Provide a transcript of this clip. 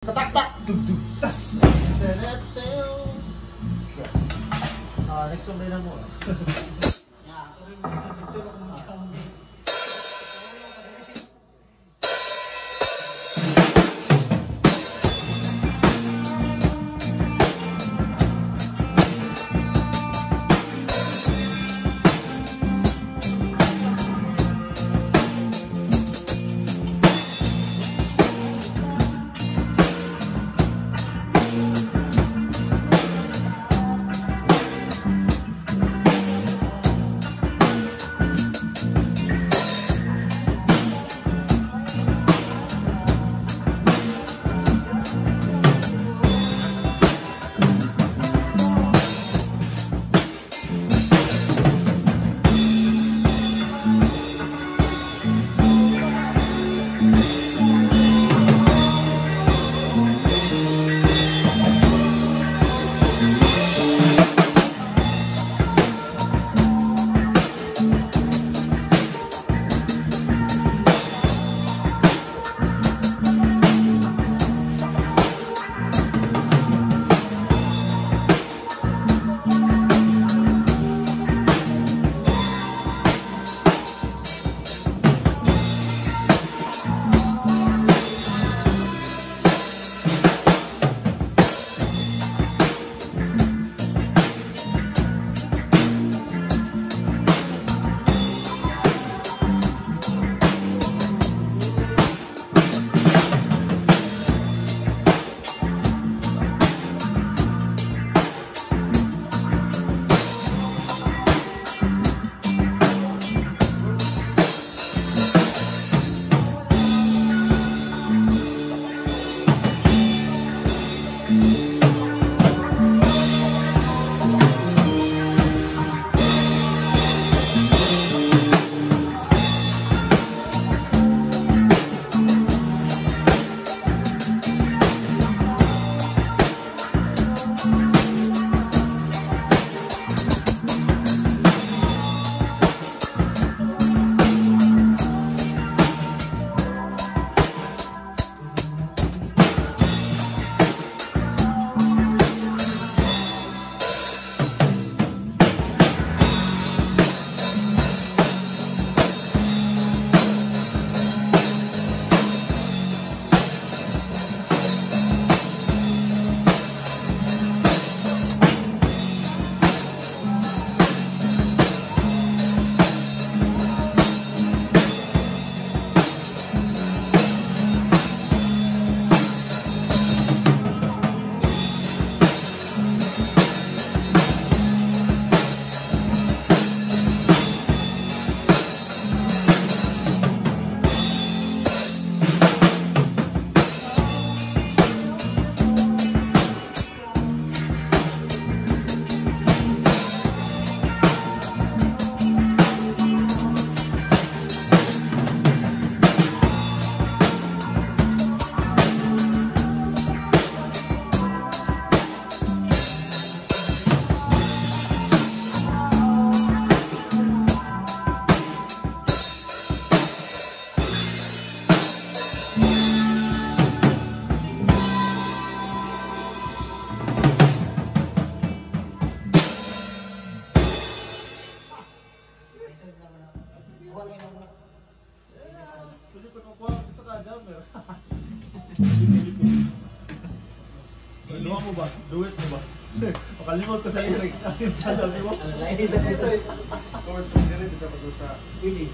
Tatak tak. Dug dug tas. Ah, next one na mo. Yeah, Ya, ako rin dito ako mag-jam. Pwede pa kukuha sa ka-jammer. Ano mo ba? Duet mo ba? Makalimot ko sa lyrics. Ano yung sasabi mo? Ang lain sa dito. Chords, hindi rin, kita pag-usa. Hindi rin,